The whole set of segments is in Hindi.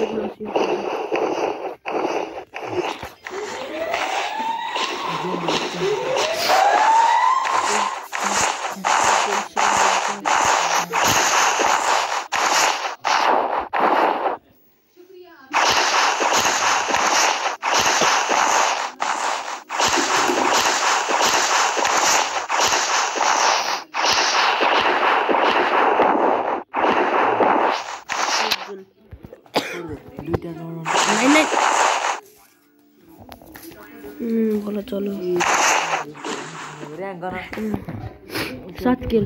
Thank you. দুইটা নরম নাই নাই হুম ভালো চলো র্যাঙ্ক করা সাত কিল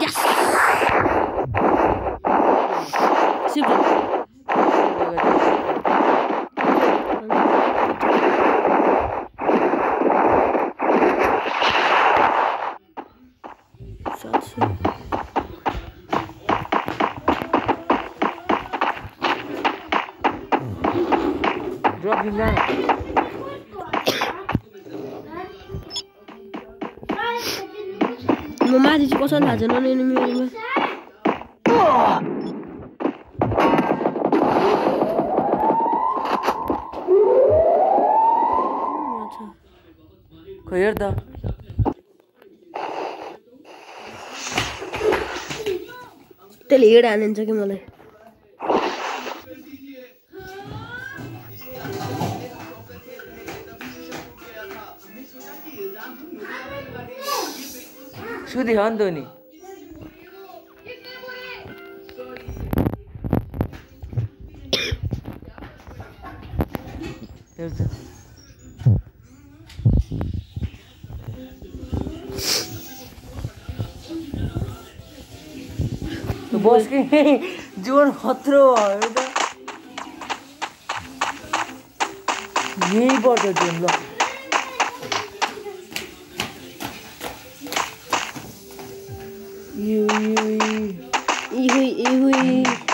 Yes! Super. Drop him down. मम्मा जी कसरी थाहा छैन नि मेरोमा खोइ हेर തെളിയിടാനും ചോക്കി മോളെ શું ધ્યાન દો નહીં There's বসকে জীবন ভদ্র নিয়েই বড় জন্য। ইউ ইউ। ইহুই ইহুই।